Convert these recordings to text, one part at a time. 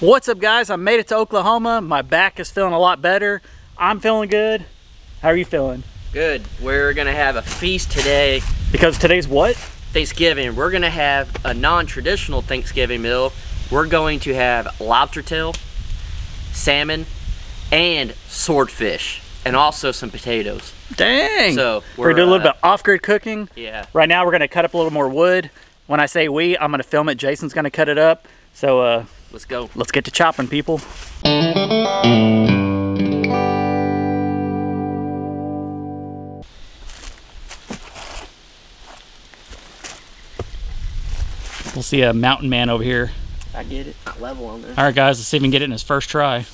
What's up guys? I made it to Oklahoma. My back is feeling a lot better. I'm feeling good. How are you feeling? Good. We're gonna have a feast today. Because today's what? Thanksgiving. We're gonna have a non-traditional Thanksgiving meal. We're going to have lobster tail, salmon, and swordfish, and also some potatoes. Dang! So we're, gonna do a little uh, bit off-grid cooking. Yeah. Right now we're gonna cut up a little more wood. When I say we, I'm gonna film it. Jason's gonna cut it up. So uh, Let's go. let's get to chopping, people. We'll see a mountain man over here. I get it. Not level on there. All right, guys, let's see if we can get it in his first try.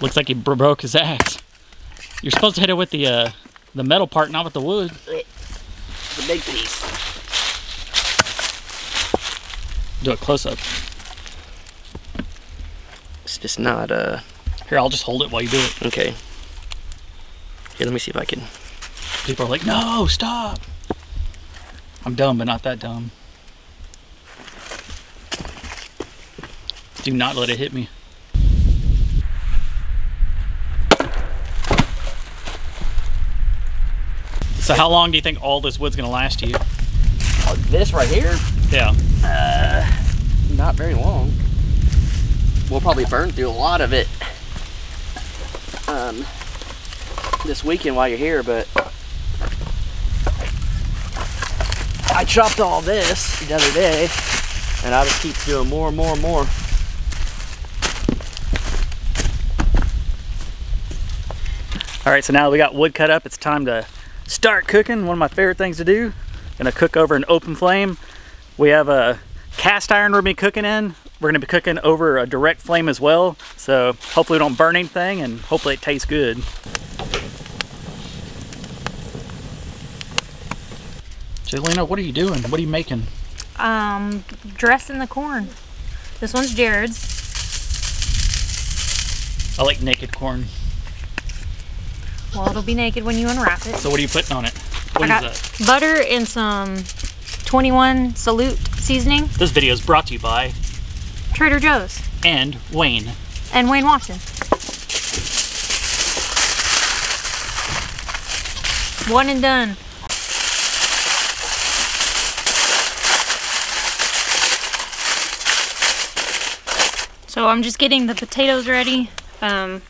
Looks like he bro- broke his axe. You're supposed to hit it with the uh, the metal part, not with the wood. The big piece. Do a close up. It's just not uh. Here, I'll just hold it while you do it. Okay. Here, let me see if I can. People are like, no, stop. I'm dumb, but not that dumb. Do not let it hit me. So how long do you think all this wood's gonna last you? Oh, this right here. Yeah. Not very long. We'll probably burn through a lot of it um, this weekend while you're here, but I chopped all this the other day, and I just keep doing more and more and more. All right, so now that we got wood cut up, it's time to start cooking. One of my favorite things to do. Gonna cook over an open flame. We have a cast iron we're gonna be cooking in. We're gonna be cooking over a direct flame as well. So hopefully we don't burn anything and hopefully it tastes good. Jelena, what are you doing? What are you making? um, dressing the corn. This one's Jared's. I like naked corn. Well, it'll be naked when you unwrap it. So what are you putting on it? What I is got that? butter and some 21 Salute seasoning, This video is brought to you by Trader Joe's, and Wayne. and Wayne Watson. One and done. So I'm just getting the potatoes ready. Um,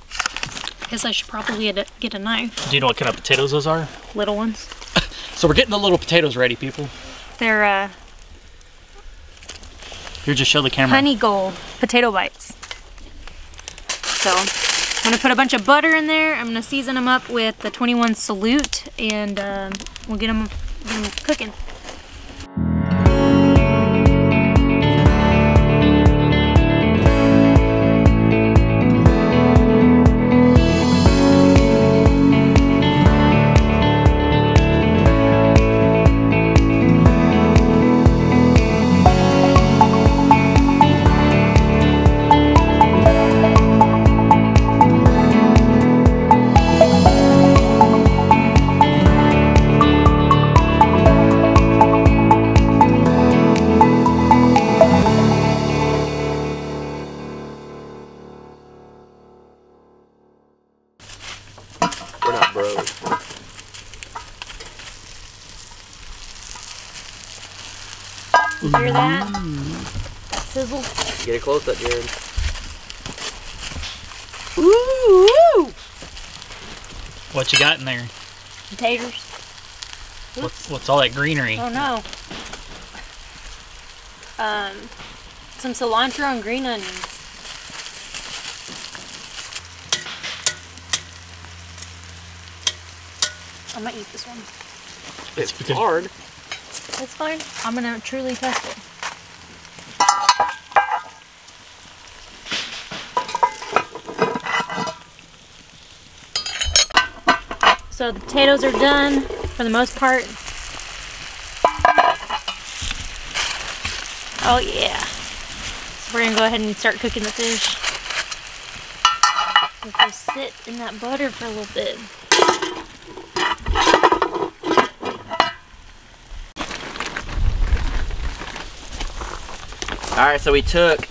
I guess I should probably get a, get a knife. Do you know what kind of potatoes those are? Little ones. So we're getting the little potatoes ready, people. They're uh, Here, just show the camera. honey gold potato bites. So I'm gonna put a bunch of butter in there. I'm gonna season them up with the 21 Salute, and um, we'll get them, get 'em cooking. Close up, Jared. Ooh! What you got in there? Potatoes. What's, what's all that greenery? Oh no. Um, some cilantro and green onions. I'm gonna eat this one. It's because- hard. That's fine. I'm gonna truly test it. So the potatoes are done for the most part. Oh yeah. So we're gonna go ahead and start cooking the fish. Let those sit in that butter for a little bit. All right, so we took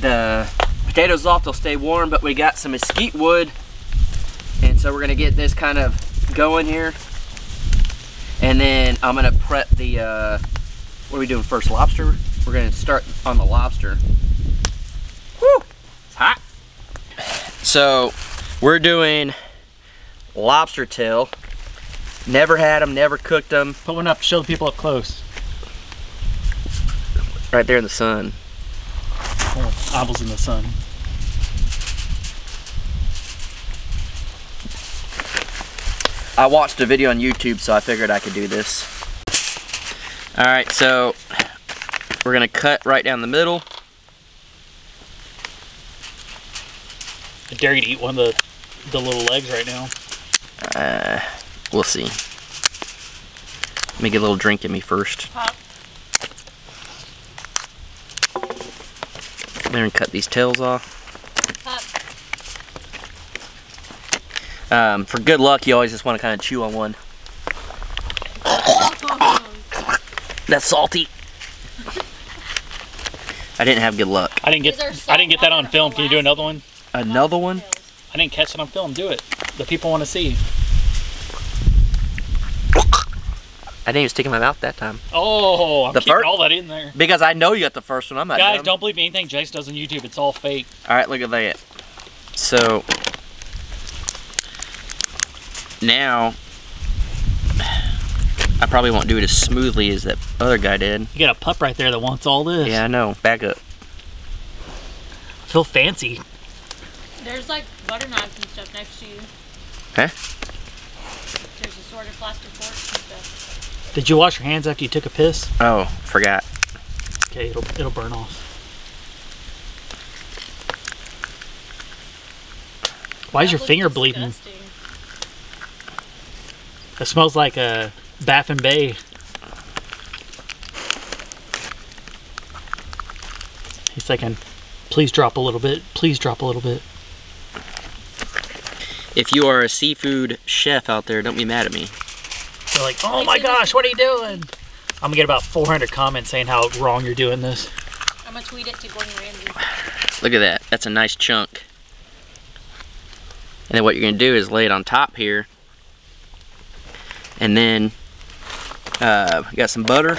the potatoes off, they'll stay warm, but we got some mesquite wood. And so we're gonna get this kind of going here. And then I'm gonna prep the, uh, what are we doing first, lobster? We're gonna start on the lobster. Woo, it's hot. So we're doing lobster tail. Never had them, never cooked them. Put one up, show the people up close. Right there in the sun. Oh, eyeballs in the sun. I watched a video on YouTube, so I figured I could do this. All right, so we're gonna cut right down the middle. I dare you to eat one of the the little legs right now. Uh, we'll see. Let me get a little drink in me first. Pop. There and cut these tails off. Um, for good luck, you always just want to kind of chew on one. That's salty. I didn't have good luck. I didn't get These I didn't get that on film. Can you do another one? Another one? I didn't catch it on film. Do it. The people want to see. I didn't even stick in my mouth that time. Oh, I'm The keeping fir- all that in there. Because I know you got the first one. I'm not Guys, dumb. don't believe anything Jace does on YouTube. It's all fake. All right, look at that. So now I probably won't do it as smoothly as that other guy did. You got a pup right there that wants all this. Yeah, I know. Back up. I feel fancy. There's like butter knives and stuff next to you. Huh? There's assorted plastic forks and stuff. Did you wash your hands after you took a piss? Oh, forgot. Okay, it'll it'll burn off. Why is That your looks finger bleeding? Disgusting. It smells like uh, a Baffin Bay. He's thinking, please drop a little bit. Please drop a little bit. If you are a seafood chef out there, don't be mad at me. They're like, oh my gosh, what are you doing? I'm gonna get about 400 comments saying how wrong you're doing this. I'm gonna tweet it to Gordon Ramsay. Look at that. That's a nice chunk. And then what you're going to do is lay it on top here. And then uh, got some butter.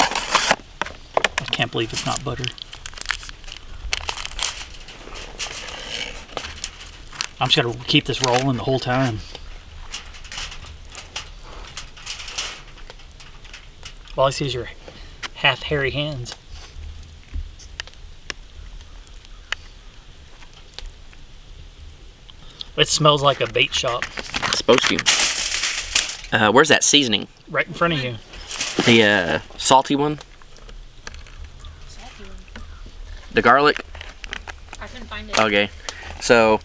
I can't believe it's not butter. I'm just gonna keep this rolling the whole time. All I see is your half hairy hands. It smells like a bait shop It's supposed to. Uh, where's that seasoning? right in front of you. The uh, salty one? The garlic? I couldn't find it. Okay. So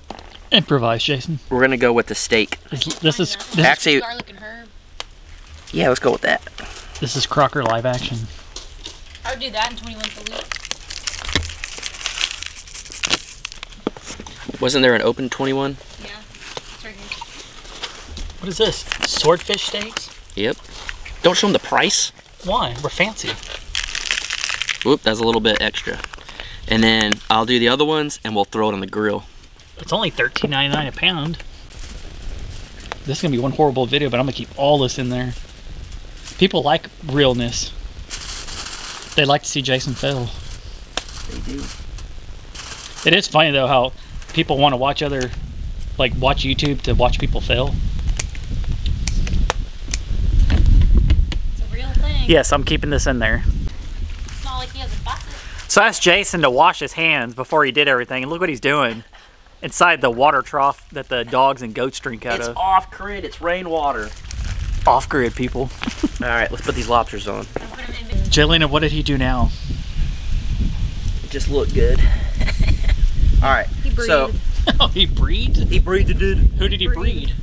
Improvise, Jason. we're going to go with the steak. This, this is Find this, is Actually- garlic and herb. Yeah, let's go with that. this is Crocker live action. I would do that in 21 salute. Wasn't there an open 21? Yeah. It's right here. What is this? Swordfish steaks? Yep. Don't show them the price. Why? We're fancy. Whoop, that's a little bit extra. And then I'll do the other ones and we'll throw it on the grill. It's only $13.99 a pound. This is gonna be one horrible video, but I'm gonna keep all this in there. People like realness. They like to see Jason fail. They do. It is funny though how people want to watch other, like watch YouTube to watch people fail. It's a real thing. Yes, I'm keeping this in there. It's not like he has a faucet. So I asked Jason to wash his hands before he did everything, and look what he's doing inside the water trough that the dogs and goats drink out It's of. off grid, it's rainwater. Off grid, people. All right, let's put these lobsters on. I put 'em in Jelena, what did he do now? It just looked good. All right, He breathed. so oh, he breathed? he breathed, dude. Who did he Breed. breed?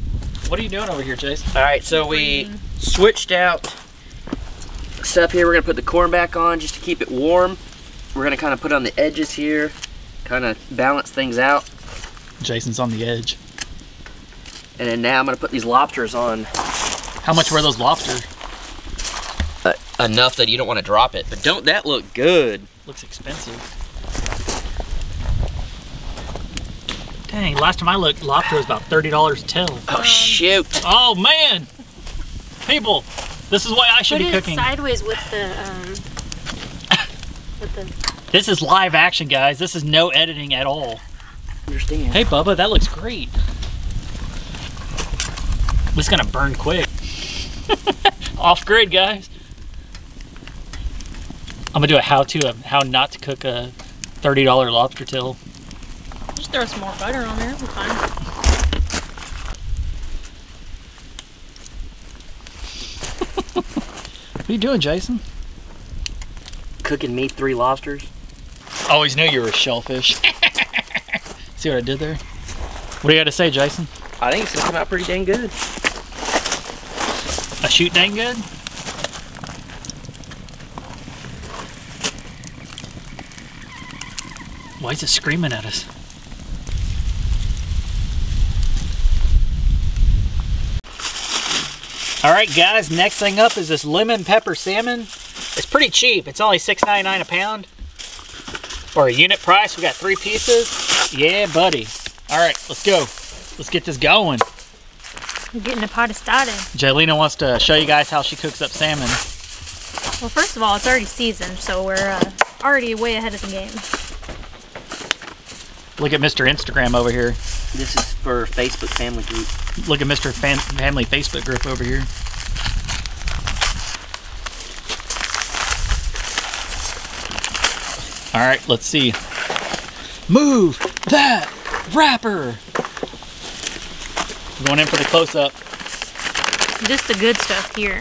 What are you doing over here, Jason? All right, so we switched out stuff here. We're gonna put the corn back on just to keep it warm. We're gonna kind of put on the edges here, kind of balance things out. Jason's on the edge. And then now I'm gonna put these lobsters on. How much were those lobsters? Uh, enough that you don't want to drop it. But don't that look good? Looks expensive. Dang, last time I looked, lobster was about $30 a tail. Oh shoot! Oh man! People, this is why I should Put be it cooking. sideways with the um, with the. This is live action, guys. This is no editing at all. Understand? Hey, Bubba, that looks great. It's gonna burn quick. Off grid, guys. I'm gonna do a how-to of how not to cook a $30 lobster tail. Just throw some more butter on there. It'll be fine. What are you doing, Jason? Cooking me three lobsters. Always knew you were a shellfish. See what I did there? What do you got to say, Jason? I think it's gonna come out pretty dang good. A shoot dang good? Why is it screaming at us? All right, guys, next thing up is this lemon pepper salmon. It's pretty cheap. It's only $6.99 a pound. Or a unit price, we got three pieces. Yeah, buddy. All right, let's go. Let's get this going. We're getting the pot started. Jaylena wants to show you guys how she cooks up salmon. Well, first of all, it's already seasoned, so we're uh, already way ahead of the game. Look at Mr. Instagram over here. This is for Facebook family group. Look at Mr. Fan- Family Facebook group over here. All right, let's see. Move that wrapper. Going in for the close up. Just the good stuff here.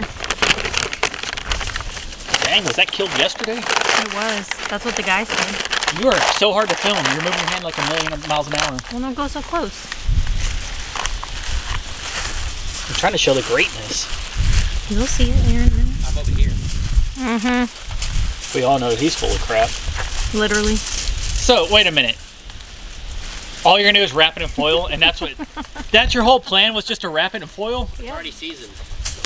Dang, was that killed yesterday? It was. That's what the guy said. You are so hard to film. You're moving your hand like a million miles an hour. Well, don't go so close. I'm trying to show the greatness. You'll see it here in a minute. I'm over here. Mm-hmm. We all know he's full of crap. Literally. So wait a minute. All you're gonna do is wrap it in foil, and that's what that's your whole plan was just to wrap it in foil. Yeah. Already seasoned.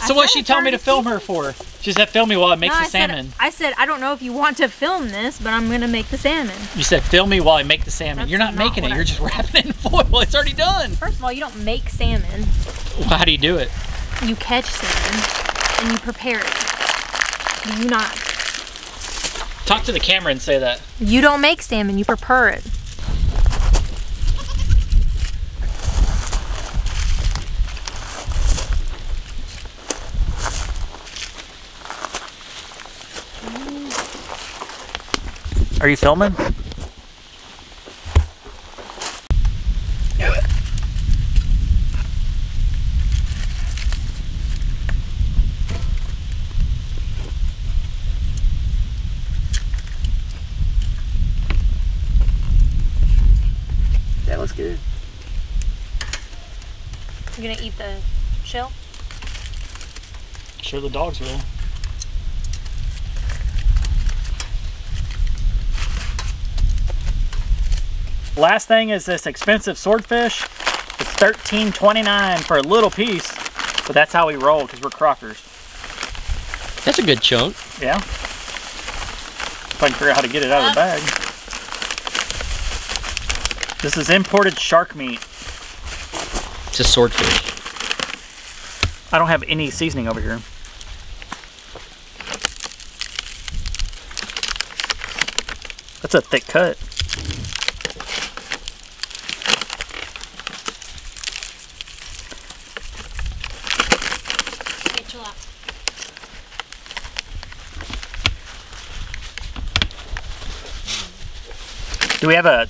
So what she telling me to film her for? She said film me while I make no, the I salmon. Said, I said, I don't know if you want to film this, but I'm gonna make the salmon. You said film me while I make the salmon. That's you're not, not making it. I You're just wrapping it in foil. It's already done. First of all, you don't make salmon. Well, how do you do it? You catch salmon and you prepare it. Do you not? Talk to the camera and say that. You don't make salmon, you prepare it. Are you filming? That looks good. You're gonna eat the shell? Sure, the dogs will. Last thing is this expensive swordfish. It's $13.29 for a little piece, but that's how we roll because we're crockers. That's a good chunk. Yeah. If I can figure out how to get it out of the bag. This is imported shark meat. It's a swordfish. I don't have any seasoning over here. That's a thick cut. Chill out. Do we have a?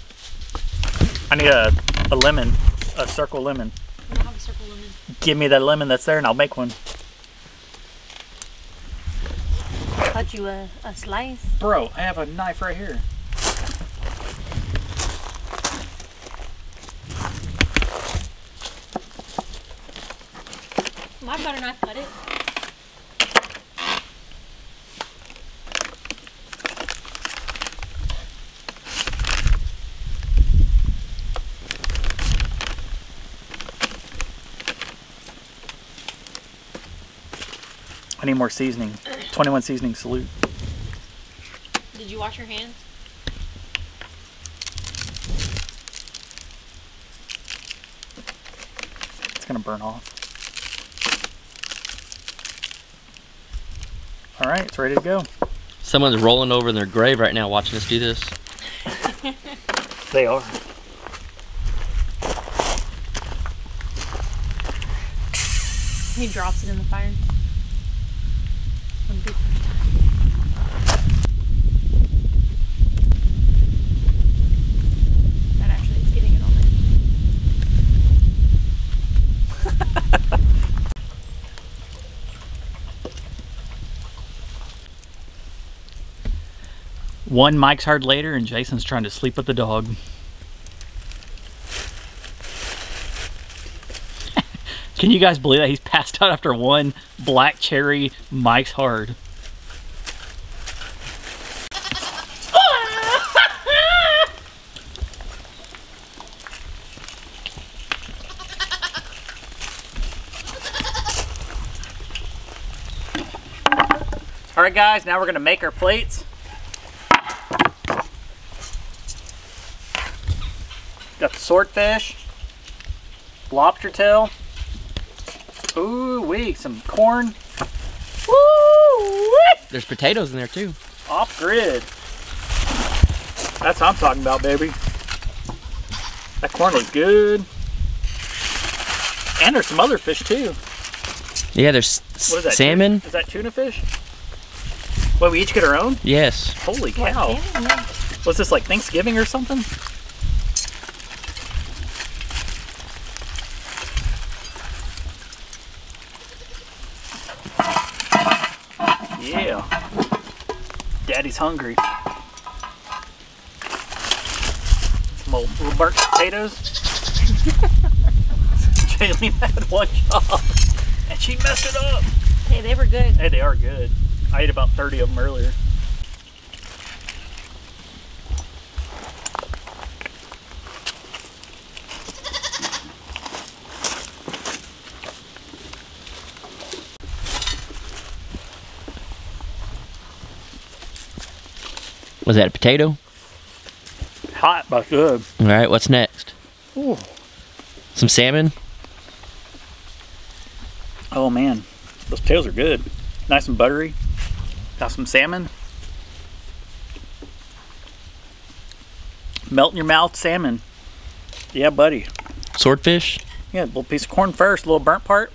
I need a, a lemon, a circle lemon. I don't have a circle lemon. Give me that lemon that's there and I'll make one. Cut you a, a slice. Bro, I have a knife right here. My butter knife cut it. I need more seasoning. 21 seasoning salute. Did you wash your hands? It's gonna burn off. All right, it's ready to go. Someone's rolling over in their grave right now watching us do this. They are. He drops it in the fire. One big- That actually is getting it on there. One Mike's hard later, and Jason's trying to sleep with the dog. Can you guys believe that he's passed out after one black cherry Mike's hard? All right, guys. Now we're gonna make our plates. Got the swordfish, lobster tail. Ooh, wee, some corn. Woo, There's potatoes in there too. off grid. That's what I'm talking about, baby. That corn looks good. And there's some other fish too. Yeah, there's What is that? salmon. Is that tuna fish? What, we each get our own? Yes. Holy cow. salmon? Yeah. Was this like Thanksgiving or something? Yeah. Daddy's hungry. Some old little burnt potatoes. Jaylene had one job and she messed it up. Hey, they were good. Hey, they are good. I ate about 30 of them earlier. Was that a potato? Hot but good. All right, what's next? Ooh. Some salmon. Oh man, those potatoes are good. Nice and buttery. Got some salmon. Melt in your mouth salmon. Yeah, buddy. Swordfish. Yeah, a little piece of corn first, a little burnt part.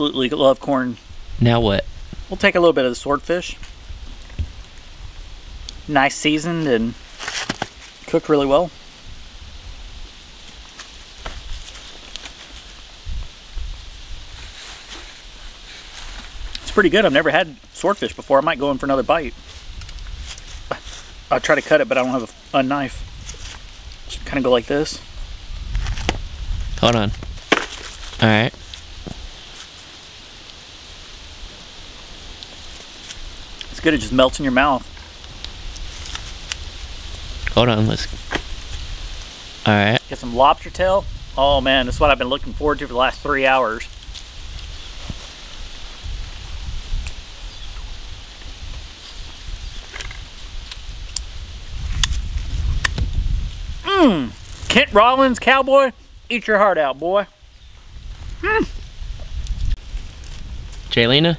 Absolutely love corn Now what? We'll take a little bit of the swordfish. Nice seasoned and cooked really well. It's pretty good. I've never had swordfish before. I might go in for another bite. I'll try to cut it, but I don't have a, a knife. Just kind of go like this. Hold on. All right. It's good. It just melts in your mouth. Hold on. Let's. All right. Get some lobster tail. Oh man, this is what I've been looking forward to for the last three hours. Mmm. Kent Rollins, cowboy, eat your heart out, boy. Mmm. Jaylena.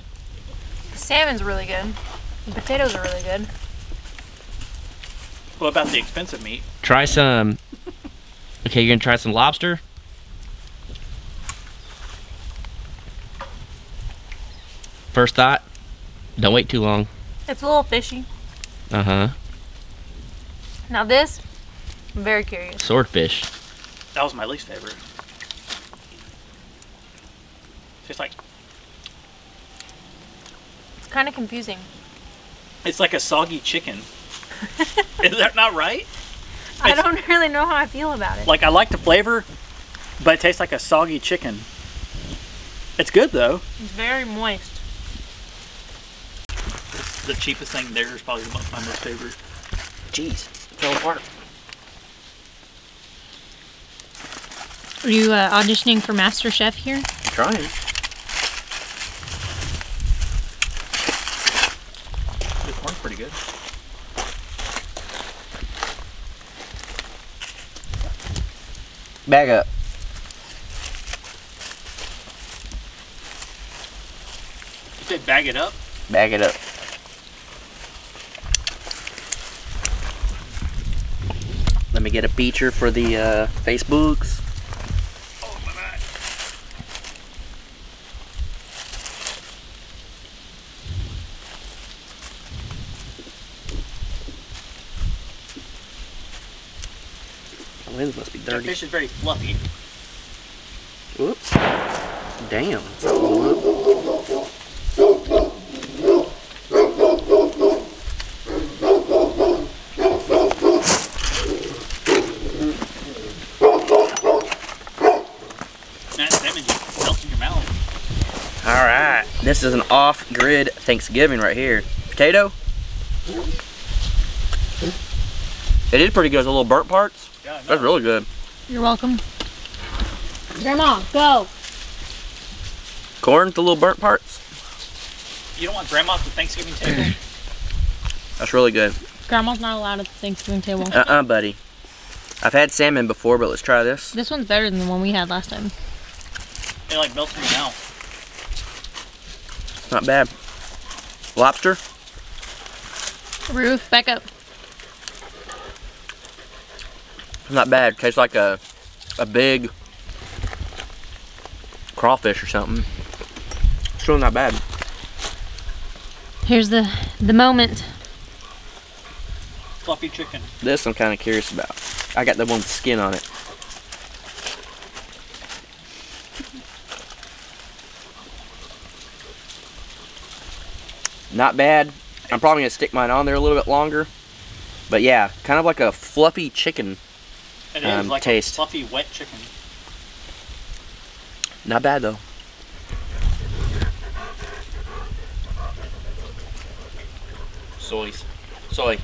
The salmon's really good. The potatoes are really good. What about the expensive meat? Try some. Okay, you're gonna try some lobster. First thought. Don't wait too long. It's a little fishy. Uh huh. Now this, I'm very curious. Swordfish. That was my least favorite. Just like It's kind of confusing. It's like a soggy chicken. Is that not right? I It's- don't really know how I feel about it. Like I like the flavor, but it tastes like a soggy chicken. It's good though. It's very moist. The cheapest thing there is probably the my most favorite. Jeez, it fell apart. Are you uh, auditioning for Master Chef here? Trying. The corn's pretty good. Bag up. You said bag it up? Bag it up. Let me get a feature for the uh, Facebooks. My lens must be That dirty. fish is very fluffy. Whoops. Damn. it's all up. That salmon just melts in your mouth. All right. This is an off-grid Thanksgiving right here. Potato. It is pretty good. The little burnt parts. Yeah, no. That's really good. You're welcome. Grandma, go. Corn, the little burnt parts. You don't want grandma at the Thanksgiving table? That's really good. Grandma's not allowed at the Thanksgiving table. Uh-uh, buddy. I've had salmon before, but let's try this. This one's better than the one we had last time. it like melts in your mouth. It's not bad. Lobster. Ruth, back up. It's not bad. Tastes like a a big crawfish or something. It's really not bad. Here's the the moment. Fluffy chicken. This I'm kind of curious about. I got the one with skin on it. Not bad. I'm probably gonna stick mine on there a little bit longer. But yeah, kind of like a fluffy chicken. It is Um, like taste. fluffy wet chicken. Not bad though. Soy. Soy.